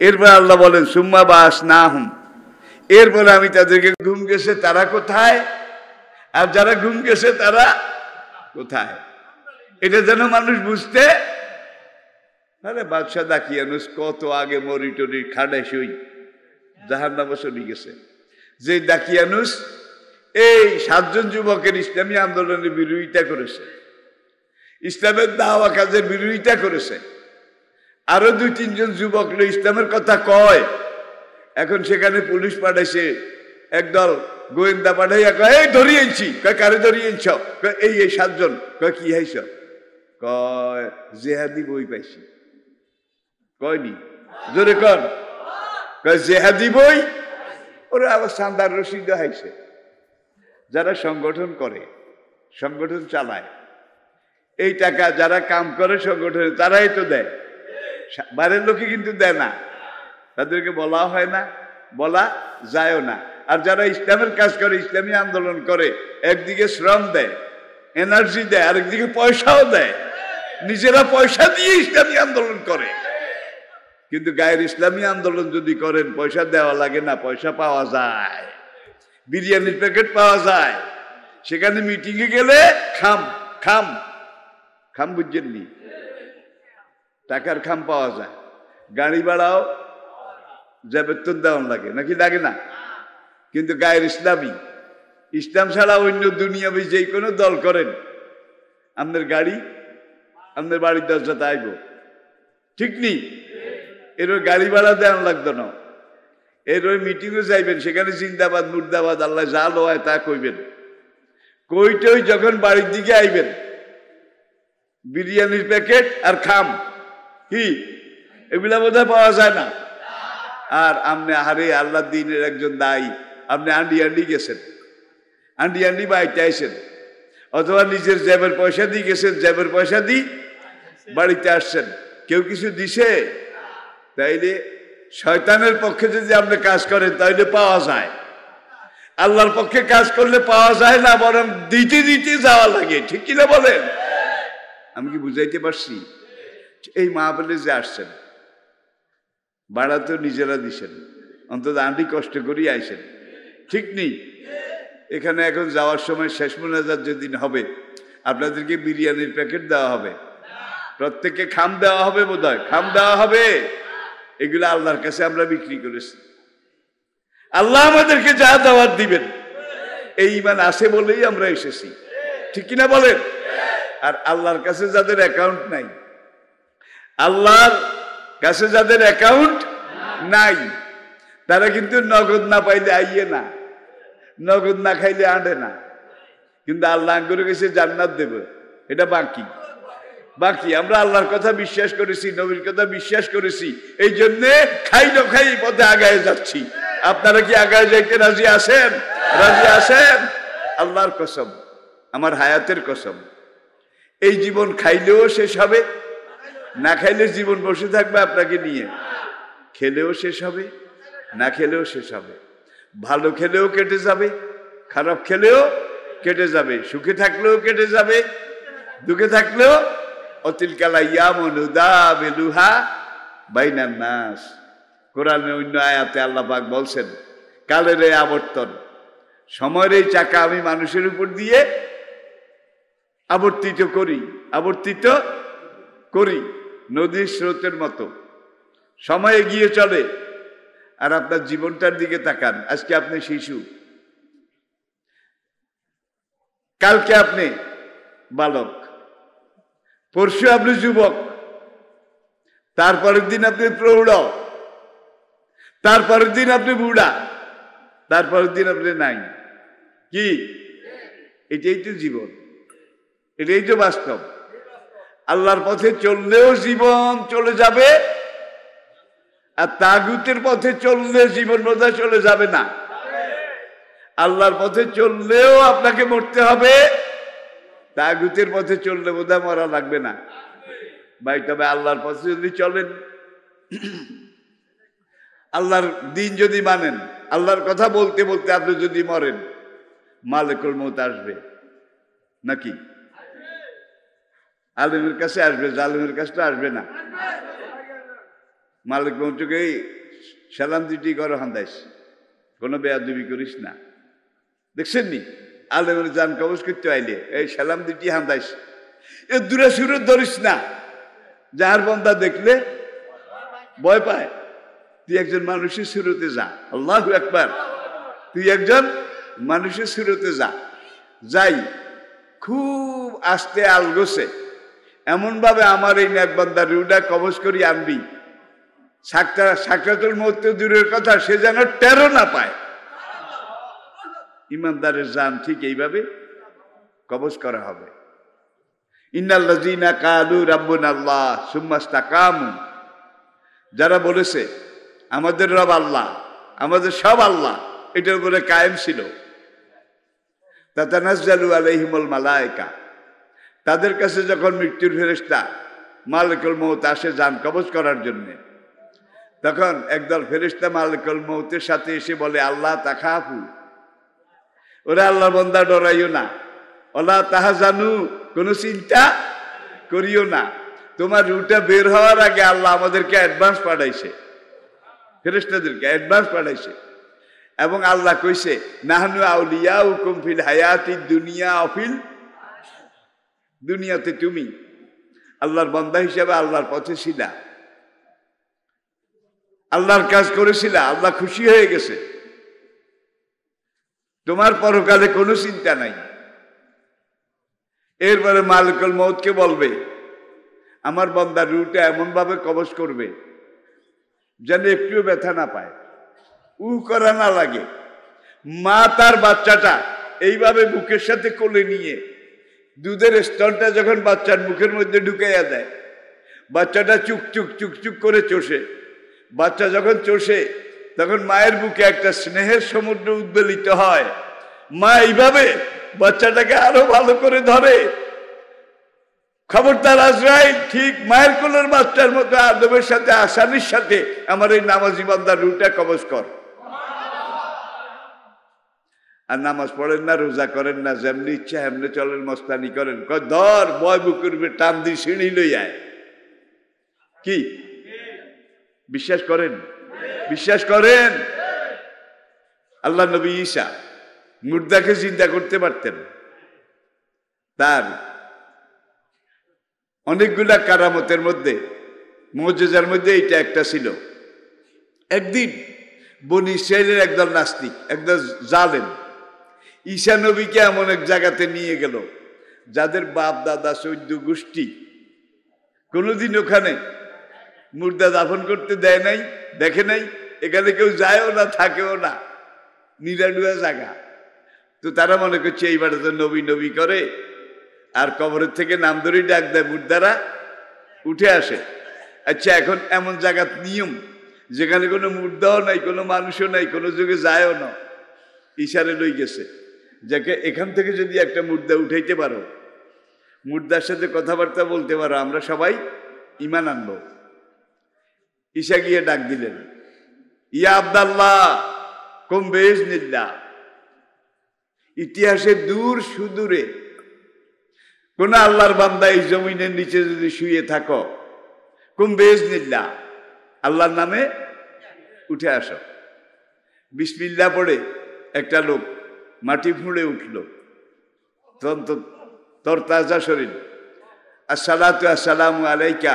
এরপর আল্লাহ বলেন, সুম্মা বাস না হুম এরপরে আমি তাদেরকে, ঘুম গেছে তারা কোথায়? আর যারা ঘুম গেছে তারা কোথায়? এটা যেন মানুষ বুঝতে আরে বাদশাহ দাকিয়ানুস কত আগে মরি টরি খাডে সই জাহার নামে চলে গেছে। যে দাকিয়ানুস এই সাতজন যুবকের ইসলামী আন্দোলনের বিরোধিতা করেছে। ইসলামের দাওয়া কাজের বিরোধিতা করেছে। আরও দুই, তিনজন যুবক ইসলামের কথা কয়। এখন সেখানে পুলিশ পাঠাইছে একদল গোয়েন্দা পাঠাইয়া কয়, এই ধরিয়েছি কয়, কারে ধরিয়েছ কয়, এই এই সাতজন। কয়, কি হাইছ কয়, জেহাদি বই পাইছি। কয়নি? জোরে কর কয়, জেহাদি বই? ওরা আবার সান্দার রসিদ হাইছে যারা সংগঠন করে, সংগঠন চালায়, এই টাকা যারা কাম করে সংগঠনে, তারাই তো দেয়। বাইরের লোকে কিন্তু দেয় না। তাদেরকে বলা হয় না, বলা যায়ও না। আর যারা ইসলামের কাজ করে, ইসলামী আন্দোলন করে, একদিকে শ্রম দেয় এনার্জি দেয়, আরেকদিকে পয়সাও দেয়। নিজেরা পয়সা দিয়ে ইসলামী আন্দোলন করে। কিন্তু গায়ের ইসলামী আন্দোলন যদি করেন, পয়সা দেওয়া লাগে না, পয়সা পাওয়া যায়। বিরিয়ানির প্যাকেট পাওয়া যায়। সেখানে মিটিংয়ে গেলে খাম খাম। খাম বুঝছেননি টাকার খাম পাওয়া যায়। গাড়ি ভাড়াও যা বেতন দেওয়ান লাগে। নাকি লাগে না? কিন্তু গায়ের ইসলামী। ইসলাম ছাড়া অন্য দুনিয়াবি যে কোনো দল করেন। আপনার গাড়ি, আপনার বাড়ির দরজাতে আইব ঠিক নেই এর গাড়ি ভাড়া দেওয়ান লাগতো না। এর ওই মিটিংয়ে যাইবেন, সেখানে জিন্দাবাদ, মুর্দাবাদ, আল্লাহ যা লোয় তা কইবেন। কইটই যখন বাড়ির দিকে আইবেন, বিরিয়ানির প্যাকেট আর খাম। কি? এগুলা বোধহয় পাওয়া যায় না। আর আপনি আহারে আল্লাহ দিনের একজন দায়ী। আপনি আন্ডি আন্ডি গেছেন। আন্ডি আন্ডি বাড়িতে আইসেন অথবা নিজের জ্যাবের পয়সা দিয়ে গেছেন জ্যাবের পয়সা দিয়ে বাড়িতে আসছেন। কেউ কিছু দিছে? তাইলে শয়তানের পক্ষে যদি আপনি কাজ করেন, তাইলে পাওয়া যায়। আল্লাহর পক্ষে কাজ করলে পাওয়া যায় না, বরং দিতে দিতে যাওয়া লাগে। ঠিক কিনা বলেন? আমি কি বুঝাইতে পারছি? এই মা বলে যে আসছেন ভাড়া তো নিজেরা দিছেন, অন্তত আন্টি কষ্ট করেই আইসেন ঠিক নেই? এখানে এখন যাওয়ার সময় শেষ মোনাজাত যেদিন হবে, আপনাদেরকে বিরিয়ানির প্যাকেট দেওয়া হবে। প্রত্যেককে খাম দেওয়া হবে বোধ খাম দেওয়া হবে। এগুলো আল্লাহর কাছে আমরা বিক্রি করেছি। আল্লাহ আমাদেরকে যা দেওয়ার দিবেন, এই ইমান আছে বলেই আমরা এসেছি। ঠিক কিনা বলেন? আর আল্লাহর কাছে যাদের অ্যাকাউন্ট নাই আল্লাহর কাছে যাদের অ্যাকাউন্ট নাই, তারা কিন্তু নগদ না পাইলে আইয়ে না, নগদ না খাইলে আঁটে না। কিন্তু আল্লাহ করে গেছে জান্নাত দেবে, এটা বাকি। বাকি, আমরা আল্লাহর কথা বিশ্বাস করেছি, নবীর কথা বিশ্বাস করেছি, এই জন্যে খাই না খাই পথে আগায় যাচ্ছি। আপনারা কি আগায় যাইতে রাজি আছেন? রাজি আছেন? আল্লাহর কসম, আমার হায়াতের কসম। এই জীবন খাইলেও শেষ হবে না খাইলে জীবন বসে থাকবে আপনাকে নিয়ে। খেলেও শেষ হবে, না খেলেও শেষ হবে। ভালো খেলেও কেটে যাবে, খারাপ খেলেও কেটে যাবে, সুখে থাকলেও কেটে যাবে, দুঃখে থাকলেও অতিল কালা ইয়ামনুদা বেলুহা বাইনার নাস। কোরআনের অন্য আয়াতে আল্লাহ পাক বলছেন, কালের এই আবর্তন, সময়ের এই চাকা আমি মানুষের উপর দিয়ে আবর্তিত করি আবর্তিত করি। নদীর স্রোতের মতো। সময় এগিয়ে চলে আর আপনার জীবনটার দিকে তাকান। আজকে আপনি শিশু। কালকে আপনি বালক। পরশু আপনি যুবক। তারপরের দিন আপনি প্রৌঢ়। তারপরের দিন আপনি বুড়া। তারপরের দিন আপনি নাই। কি? এটাই তো জীবন। এটাই তো বাস্তব। আল্লাহর পথে চললেও জীবন চলে যাবে, আর তাগুতের পথে চললে জীবন বোধহয় চলে যাবে না। আল্লাহর পথে চললেও আপনাকে মরতে হবে, তাগুতের পথে চললে বোধহয় মরা লাগবে না। ভাই, তবে আল্লাহর পথে যদি চলেন, আল্লাহর দিন যদি মানেন, আল্লাহর কথা বলতে বলতে আপনি যদি মরেন, মালিকুল মত আসবে। নাকি? আলিমের কাছে আসবে জালিমের কাছে তো আসবে না। মালিক মন্ত্রকে সালাম দিটি করো হান্দাইস। কোনো বেয়াদবি করিস না। দেখছেন নি? আলেমের যান কবজ করতে আইলে, এই সালাম দিটি হান্দাইস। এ দূরে সুরে ধরিস না। যার বন্ধা দেখলে ভয় পায়। তুই একজন মানুষের সুরতে যা। আল্লাহ একবার তুই একজন মানুষের সুরতে যা। যাই, খুব আস্তে আলগোছে। এমনভাবে আমার এই নেকবান্দার রুডা কবজ করি আনবি। সাক্ষা সাক্ষাতুল মত দূরের কথা, সে যেন টেরো না পায়। ইমানদারের যান ঠিক এইভাবে কবজ করা হবে। ইন্নাল্লাজিনা কালু রাব্বুন আল্লাহ সুম্মাস্তা কামু যারা বলেছে, আমাদের রব আল্লাহ, আমাদের সব আল্লাহ। এটার উপরে কায়েম ছিল। তাতানাজ্জালু আলাইহিমুল মালায়েকা। তাদের কাছে যখন মৃত্যুর ফেরেস্তা মালিকুল মৌত আসে যান কবজ করার জন্যে, তখন একদল ফেরিস্তা মালিকুল মৌতের সাথে এসে বলে, আল্লাহ তাকাফু ওরা আল্লাহ, বন্দা ডরাইও না। ওলা তাহা জানু কোনো চিন্তা করিও না। তোমার রুটা বের হওয়ার আগে আল্লাহ আমাদেরকে অ্যাডভান্স পাঠাইছে। ফেরেস্তাদেরকে অ্যাডভান্স পাঠাইছে। এবং আল্লাহ কইছে, নাহনু আউলিয়া হুকুম ফিল হায়াতি দুনিয়া অফিল দুনিয়াতে তুমি। আল্লাহর বন্দা হিসাবে আল্লাহর পথে ছিলা। আল্লাহর কাজ করেছিলা, আল্লাহ খুশি হয়ে গেছে। তোমার পরকালে কোনো চিন্তা নাই। এরপরে মালিকুল মৌতকে বলবে, আমার বন্দার রুটা এমনভাবে কবচ করবে যেন একটুও ব্যথা না পায়। উ করা না লাগে। মা তার বাচ্চাটা এইভাবে বুকের সাথে কোলে নিয়ে দুধের স্তনটা যখন বাচ্চার মুখের মধ্যে ঢুকাইয়া দেয়, বাচ্চাটা চুক চুক চুক চুক করে চষে। বাচ্চা যখন চষে, তখন মায়ের বুকে একটা স্নেহের সমুদ্র উদ্বেলিত হয়। মা এইভাবে বাচ্চাটাকে আরও ভালো করে ধরে। খবরদার আজরাইল, ঠিক মায়ের কোলের বাচ্চার মতো আদমের সাথে আসানির সাথে আমার এই নামাজি বান্দার রুটা কবজ কর। আর নামাজ পড়েন না, রোজা করেন না, যেমনি ইচ্ছা এমনি চলেন, মস্তানি করেন। কয়, ধর বয় বুকুরবে টান দি, সিঁড়ি লই কি? বিশ্বাস করেন? বিশ্বাস করেন? আল্লাহ নবী ঈশা মুর্দাকে চিন্তা করতে পারতেন। তার অনেকগুলা কারামতের মধ্যে, মজেজার মধ্যে এইটা একটা ছিল। একদিন বনি ইসরায়েলের একদল নাস্তিক, একদল জালেন ঈশা নবীকে এমন এক জায়গাতে নিয়ে গেল, যাদের বাপ দাদা চৈদ্য গোষ্ঠী। কোনোদিন ওখানে মুর্দা দাফন করতে দেয় নাই, দেখে নাই, এখানে কেউ যায়ও না, থাকেও না। নিরাডুয়া জায়গা। তো তারা মনে করছে, এইবার তো নবী নবী করে, আর কবরের থেকে নাম ধরেই ডাক দেয় মুর্দারা, উঠে আসে। আচ্ছা এখন এমন জায়গার নিয়ম, যেখানে কোনো মুর্দাও নাই, কোনো মানুষও নাই, কোনো যুগে যায়ও না। ইশারে লই গেছে। যাকে এখান থেকে যদি একটা মুর্দা উঠাইতে পারো, মুর্দার সাথে কথাবার্তা বলতে পারো, আমরা সবাই ইমান আনব। ঈশা গিয়ে ডাক দিলেন, ইয়া আবদাল্লাহ, কম বেজ নিল্লা ইতিহাসে দূর সুদূরে কোন আল্লাহর বান্দা এই জমিনের নিচে যদি শুয়ে থাকো, কুম বেজ নিল্লা আল্লাহর নামে উঠে আসো। বিসমিল্লা পড়ে একটা লোক মাটি ফুঁড়ে উঠল। তোর তাজা শরীর। আসসালাতু আসসালামু আলাইকা,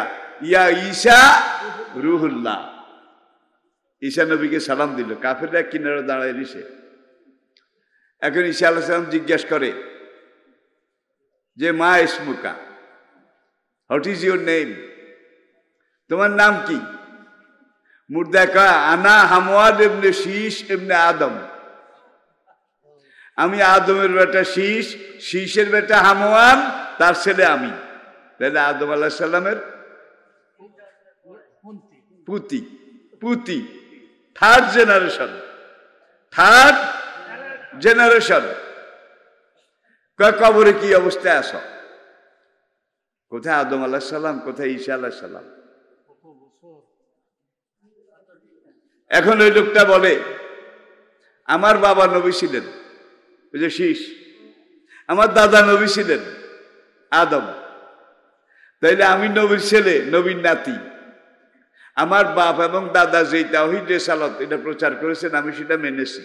ইয়া ঈশা রুহুল্লাহ। ঈশা নবীকে সালাম দিল। কাফেররা কিনারে দাঁড়ায় নিছে এখন ঈশা আল্লাহ সালাম জিজ্ঞাসা করে, যে মা ইসমুকা, হোয়াট ইজ ইউর নেম? তোমার নাম কি? মুর্দা কা আনা হামওয়াদ এমনি শীষ এমনি আদম। আমি আদমের বেটা শীষ, শীষের বেটা হামওয়ান, তার ছেলে আমি। তাহলে আদম আল্লাহ সাল্লামের পুতি পুতি থার্ড জেনারেশন থার্ড জেনারেশন কবরে কি অবস্থায় আস কোথায় আদম আল্লাহ সাল্লাম কোথায় ঈশা আল্লাহ সাল্লাম এখন ওই লোকটা বলে, আমার বাবা নবী ছিলেন। ওই যে শীষ। আমার দাদা নবী ছিলেন, আদম। তাইলে আমি নবীর ছেলে, নবীর নাতি। আমার বাপ এবং দাদা যেই তাহিদ রেসালত এটা প্রচার করেছেন, আমি সেটা মেনেছি।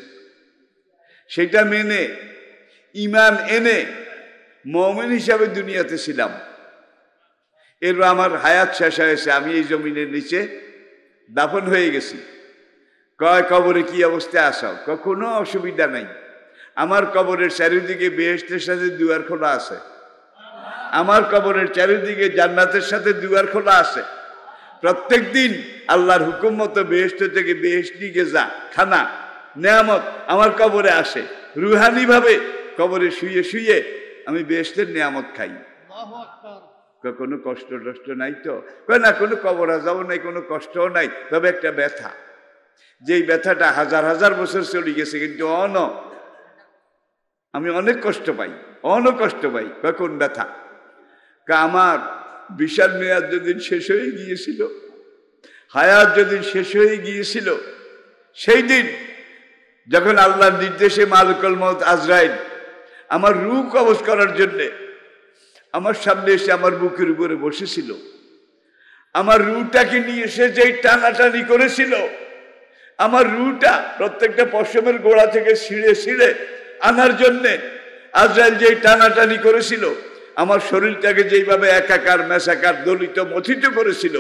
সেটা মেনে ইমান এনে মমিন হিসাবে দুনিয়াতে ছিলাম। এরপর আমার হায়াত শেষ হয়েছে, আমি এই জমিনের নিচে দাফন হয়ে গেছি। কয় কবরে কি অবস্থায় আসাও কোনো অসুবিধা নাই। আমার কবরের চারিদিকে বেহেস্টের সাথে দুয়ার খোলা আছে। আমার কবরের চারিদিকে জান্নাতের সাথে দুয়ার খোলা আছে। প্রত্যেক দিন আল্লাহর হুকুম মতো বেহেস্ট থেকে বেহেস্ট দিকে যা খানা নেয়ামত আমার কবরে আসে। রুহানি ভাবে কবরে শুয়ে শুয়ে আমি বেহেস্টের নিয়ামত খাই। কোনো কষ্ট টষ্ট নাই তো? না কোনো কবর যাও নাই কোনো কষ্টও নাই তবে একটা ব্যথা। যেই ব্যথাটা হাজার হাজার বছর চলে গেছে কিন্তু অন আমি অনেক কষ্ট পাই অন কষ্ট পাই কোন ব্যথা। আমার বিশাল মেয়াদ যেদিন শেষ হয়ে গিয়েছিল, হায়াত যেদিন শেষ হয়ে গিয়েছিল, সেই দিন যখন আল্লাহর নির্দেশে মালকল মত আজরাইল আমার রু কবচ করার জন্যে আমার সামনে এসে আমার বুকের উপরে বসেছিল, আমার রুটাকে নিয়ে এসে যেই টানাটানি করেছিল, আমার রুটা প্রত্যেকটা পশমের গোড়া থেকে ছিঁড়ে ছিঁড়ে আনার জন্যে আজরাইল যেই টানাটানি করেছিল, আমার শরীরটাকে যেইভাবে একাকার, মেশাকার, দলিত, মথিত করেছিল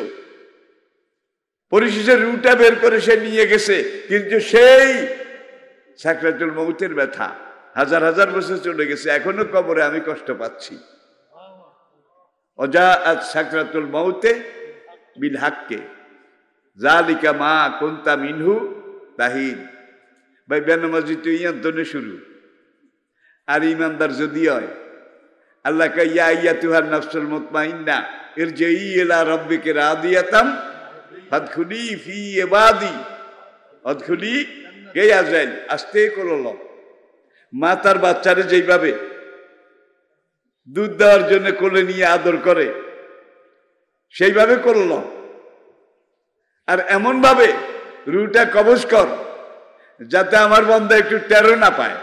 পরিশেষে রুটা বের করে সে নিয়ে গেছে, কিন্তু সেই সাকরাতুল মৌতের ব্যথা হাজার হাজার বছর চলে গেছে, এখনও কবরে আমি কষ্ট পাচ্ছি। অজা আজ সাকরাতুল মৌতে বিল হাক্কে জালিকা মা কোনতা মিনহু তাহিদ ভাই, বেনামাজি তো ইয়ান্তনে শুরু। আর ইমানদার যদি হয়, আল্লাহ কাইয়া ইয়া তুহার নফসুল মুতমাইন্না এর যে এলা রব্বিকে রাদিয়াতাম হদখুলি ফি এবাদি হদখুলি কে আজরাইল আস্তে করল মা তার বাচ্চারে যেইভাবে দুধ দেওয়ার জন্য কোলে নিয়ে আদর করে, সেইভাবে করল আর এমন ভাবে রুটা কবজ কর, যাতে আমার বন্ধা একটু টেরো না পায়।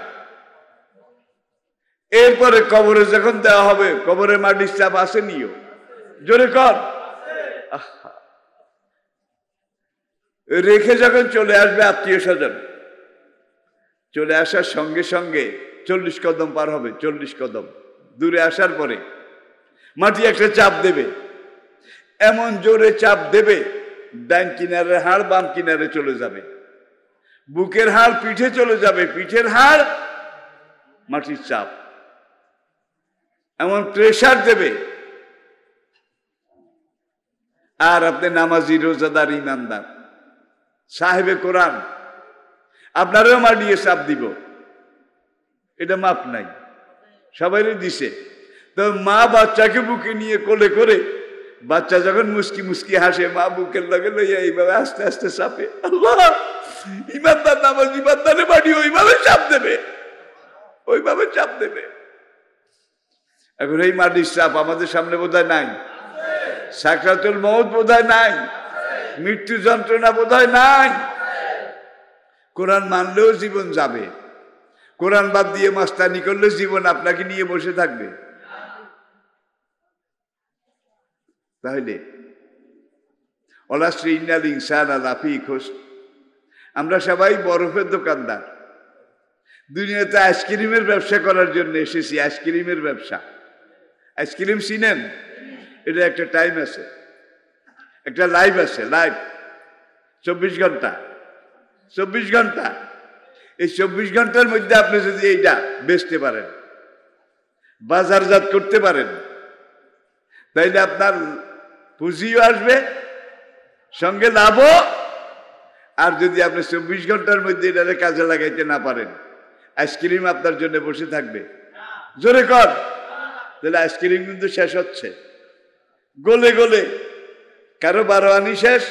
এরপরে কবরে যখন দেওয়া হবে, কবরে মাটির চাপ আসেনিও। জোরে কর। রেখে যখন চলে আসবে আত্মীয় স্বজন, চলে আসার সঙ্গে সঙ্গে চল্লিশ কদম পার হবে, চল্লিশ কদম। দূরে আসার পরে মাটি একটা চাপ দেবে। এমন জোরে চাপ দেবে, ডান কিনারের হাড়, বাম কিনারে চলে যাবে। বুকের হাড় পিঠে চলে যাবে, পিঠের হাড় মাটির চাপ। এমন প্রেশার দেবে। আর আপনি নামাজি, রোজাদার, ইমানদার। সাহেবে কোরআন, আপনারও মাটিয়ে চাপ দিব। এটা মাপ নাই। সবাইরে দিছে। তো মা বাচ্চাকে বুকে নিয়ে কোলে করে, বাচ্চা যখন মুস্কি মুস্কি হাসে, মা বুকের লগে লইয়া এইভাবে আস্তে আস্তে চাপে। আল্লাহ! ইমানদার নামাজ ইমানদারে বাড়ি ওইভাবে চাপ দেবে। ওইভাবে চাপ দেবে। এখন এই মাটির চাপ আমাদের সামনে বোধ হয় নাই। সাকরাতুল মত বোধ নাই। মৃত্যু যন্ত্রণা বোধ নাই। কোরআন মানলেও জীবন যাবে। কোরআন বাদ দিয়ে মাস্তানি করলে জীবন আপনাকে নিয়ে বসে থাকবে। তাহলে, অলাশ্রী ইন্নাল ইনসান আল আফি খোস আমরা সবাই বরফের দোকানদার। দুনিয়াতে আইসক্রিমের ব্যবসা করার জন্য এসেছি আইসক্রিমের ব্যবসা। আইসক্রিম চিনেন? এটা একটা টাইম আছে। একটা লাইভ আছে লাইভ চব্বিশ ঘণ্টা। চব্বিশ ঘণ্টা। এই চব্বিশ ঘণ্টার মধ্যে আপনি যদি এইটা বেচতে পারেন, বাজারজাত করতে পারেন, তাইলে আপনার পুঁজিও আসবে, সঙ্গে লাভও। আর যদি আপনি চব্বিশ ঘণ্টার মধ্যে এটাকে কাজে লাগাইতে না পারেন, আইসক্রিম আপনার জন্য বসে থাকবে। জোরে কর। তাহলে আইসক্রিম কিন্তু শেষ হচ্ছে। গোলে গোলে, কারও বারো আনি শেষ,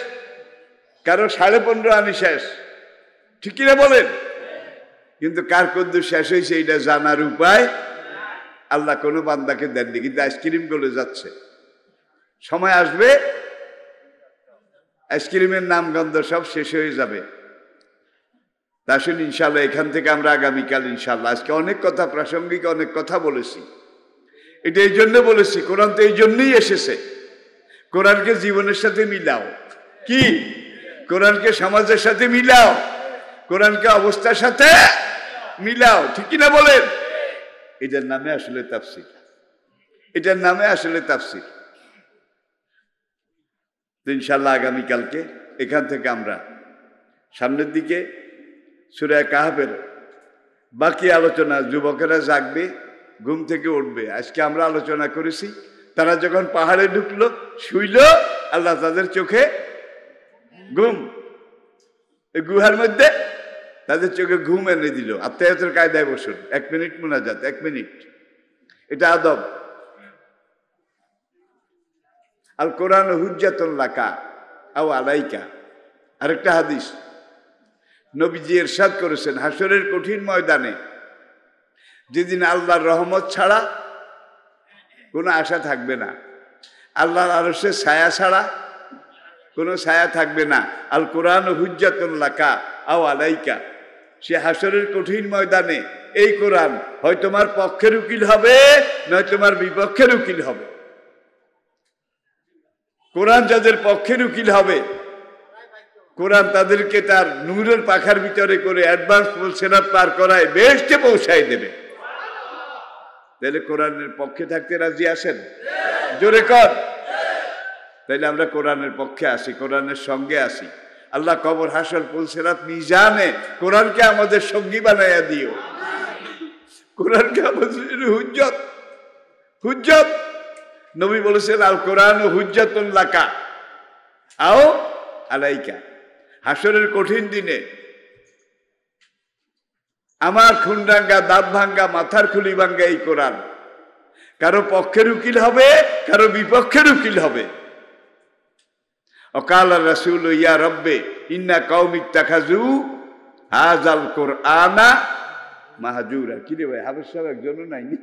কারও সাড়ে পনেরো আনি শেষ। ঠিক কিনা বলেন? কিন্তু কার কদ্দু শেষ হয়েছে এটা জানার উপায় আল্লাহ কোনো বান্দাকে দেননি, কিন্তু আইসক্রিম গলে যাচ্ছে। সময় আসবে আইসক্রিমের নাম গন্ধ সব শেষ হয়ে যাবে। তা শুন ইনশাল্লাহ এখান থেকে আমরা আগামীকাল ইনশাল্লাহ। আজকে অনেক কথা, প্রাসঙ্গিক অনেক কথা বলেছি। এটা এই জন্য বলেছি, কোরআন তো এই জন্যই এসেছে। কোরআনকে জীবনের সাথে মিলাও। কি? কোরআনকে সমাজের সাথে মিলাও। কোরআনকে অবস্থার সাথে মিলাও। ঠিক কিনা বলেন? এটার নামে আসলে তাফসির। এটার নামে আসলে তাফসির। ইনশাল্লাহ আগামীকালকে এখান থেকে আমরা সামনের দিকে সুরায় কাহাবের বাকি আলোচনা যুবকেরা জাগবে। ঘুম থেকে উঠবে। আজকে আমরা আলোচনা করেছি, তারা যখন পাহাড়ে ঢুকলো, শুইল, আল্লাহ তাদের চোখে ঘুম। গুহার মধ্যে তাদের চোখে ঘুম এনে দিল। আত্মায়তের কায়দায় বসুন। এক মিনিট মোনাজাত, এক মিনিট। এটা আদব। আল কোরআন হুজ্জাতুল্লাকা আও আলাইকা। আরেকটা হাদিস। নবীজি এরশাদ করেছেন হাসরের কঠিন ময়দানে। যেদিন আল্লাহর রহমত ছাড়া কোনো আশা থাকবে না। আল্লাহর আরসের ছায়া ছাড়া কোনো ছায়া থাকবে না। আল কোরআন হুজ্জাতুল্লাকা আও আলাইকা। সে হাসরের কঠিন ময়দানে এই কোরআন হয় তোমার পক্ষের উকিল হবে, নয় তোমার বিপক্ষের উকিল হবে। কোরআন যাদের পক্ষের উকিল হবে, কোরআন তাদেরকে তার নূরের পাখার ভিতরে করে অ্যাডভান্স সেনাপ পার করায় বেশতে পৌঁছায় দেবে। তাহলে কোরআনের পক্ষে থাকতে রাজি আসেন জোরে কর। তাইলে আমরা কোরআনের পক্ষে আসি, কোরআনের সঙ্গে আসি। আল্লাহ কবর হাসল পুলসেরাত মিজানে কোরআনকে আমাদের সঙ্গী বানাইয়া দিও। কোরআনকে আমাদের হুজ্জত। হুজ্জত। নবী বলেছেন, আল কোরআন হুজ্জাতুল্লাকা আও আলাইকা। হাসরের কঠিন দিনে আমার খুনডাঙ্গা দাঁত ভাঙ্গা মাথার খুলি ভাঙ্গা এই কোরআন। কারও পক্ষের উকিল হবে কারও বিপক্ষের উকিল হবে। অকাল রাসুল ইয়া রব্বে ইন্না কৌমিক তাকাজু হাজাল কোরআনা মাহাজুরা। কি রে ভাই হাবের সাহেব একজনও নাইনি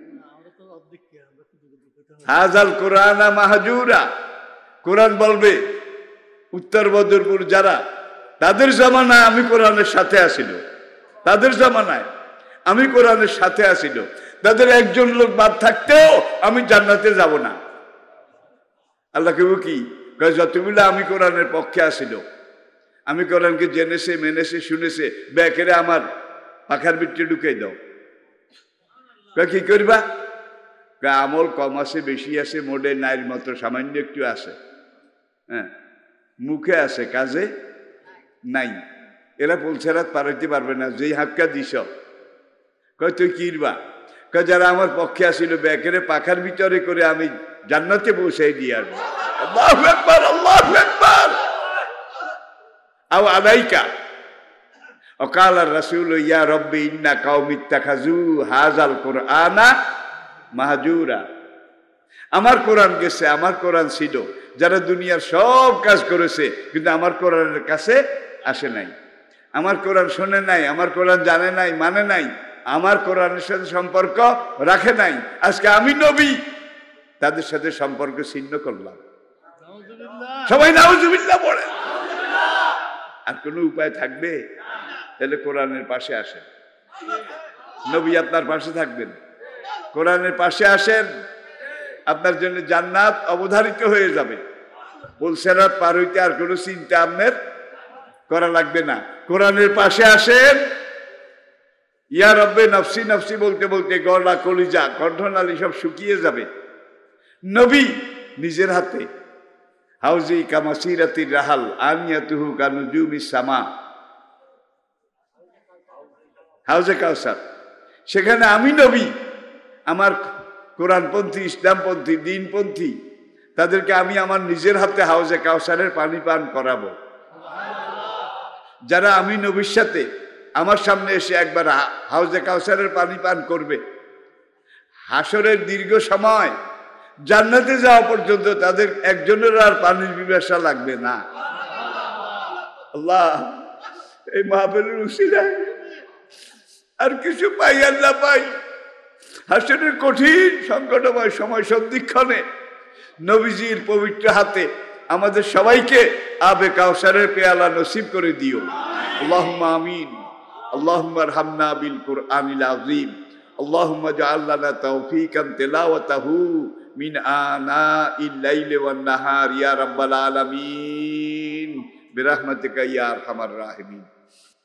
হাজাল কোরআনা মাহাজুরা। কোরআন বলবে উত্তর বদরপুর যারা তাদের জমানায় আমি কোরআনের সাথে আসিল। তাদের জমানায়। আমি কোরআনের সাথে আসিল তাদের একজন লোক বাদ থাকতেও আমি জান্নাতে যাব না। আল্লাহ কেউ কি? যতগুলো আমি কোরআনের পক্ষে আসিল আমি কোরআনকে জেনেছে, মেনেছে, শুনেছে, ব্যাকেরে আমার পাখার বিটে ঢুকে দাও। কি করবা? আমল কম আছে, বেশি আছে, মোডে নাইর মতো সামান্য একটু আছে। হ্যাঁ মুখে আছে, কাজে নাই। এরা পৌঁছারাত পারাইতে পারবে না, যেই হাক্কা দিস। কয়, তুই কিরবা কয়, যারা আমার পক্ষে আসিল ব্যাকেরে পাখার ভিতরে করে আমি জান্নাতে পৌঁছাই দিয়ে আসব। অকাল রাসুল, ইয়া খাজু হাজাল কোরআনা মাহাজুরা। আমার কোরআন গেছে, আমার কোরআন ছিল। যারা দুনিয়ার সব কাজ করেছে, কিন্তু আমার কোরআনের কাছে আসে নাই। আমার কোরআন শোনে নাই আমার কোরআন জানে নাই মানে নাই আমার কোরআনের সাথে সম্পর্ক রাখে নাই। আজকে আমি নবী তাদের সাথে সম্পর্ক ছিন্ন করলাম। সবাই নাউজুবিল্লাহ পড়ে। আর কোনো উপায় থাকবে? তাহলে কোরআনের পাশে আসেন। নবী আপনার পাশে থাকবেন। কোরআনের পাশে আসেন আপনার জন্য জান্নাত অবধারিত হয়ে যাবে। পুলসেরাত পার হইতে আর কোনো চিন্তা আপনার করা লাগবে না। কোরআনের পাশে আসেন। ইয়া রব্বে নফসি নফসি বলতে বলতে গলা, কলিজা, কণ্ঠনালী সব শুকিয়ে যাবে। নবী নিজের হাতে, হাউজি কামাসিরাতির রাহাল আনিয়া আনিয়াতুহু কানুজুমি সামা। হাউজে কাউসার। সেখানে আমি নবী, আমার কোরআনপন্থী, ইসলামপন্থী, দিনপন্থী, তাদেরকে আমি আমার নিজের হাতে হাউজে কাউসারের পানি পান করাবো। যারা আমি নবীর সাথে আমার সামনে এসে একবার হাউজে কাউসারের পানি পান করবে। হাসরের দীর্ঘ সময় জান্নাতে যাওয়া পর্যন্ত তাদের একজনের আর পানির বিবেশা লাগবে না। আল্লাহ, এই মাহফিলের উশিলায় আর কিছু পাই না পাই। হাসনের কঠিন সংকটময় সময় সন্ধিক্ষণে নবীজির পবিত্র হাতে আমাদের সবাইকে আবে কাউসারের পেয়ালা নসিব করে দিও আল্লাহ আমিন اللهم ارحمنا بالقرآن العظيم اللهم اجعل لنا توفيقا تلاوته من آناء الليل والنهار يا رب العالمين বিরাহমাতিকা ইয়া আরহামার রাহিমিন